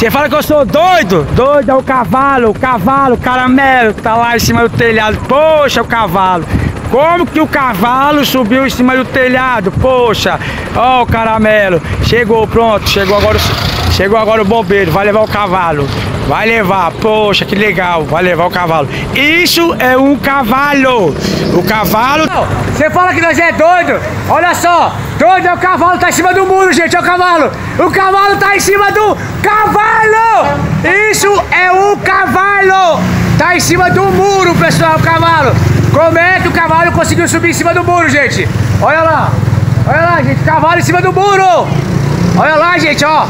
Você fala que eu sou doido? Doido é o cavalo, o cavalo, o caramelo que tá lá em cima do telhado. Poxa, o cavalo. Como que o cavalo subiu em cima do telhado? Poxa, ó o caramelo. Chegou, pronto, chegou agora, chegou agora o bombeiro, vai levar o cavalo. Vai levar, poxa, que legal, vai levar o cavalo. Isso é um cavalo. O cavalo. Você fala que nós é doido? Olha só, doido é o cavalo, tá em cima do muro, gente, é o cavalo. O cavalo tá em cima do cavalo. Isso é um cavalo. Tá em cima do muro, pessoal, o cavalo. Como é que o cavalo conseguiu subir em cima do muro, gente? Olha lá. Olha lá, gente, cavalo em cima do muro. Olha lá, gente, ó.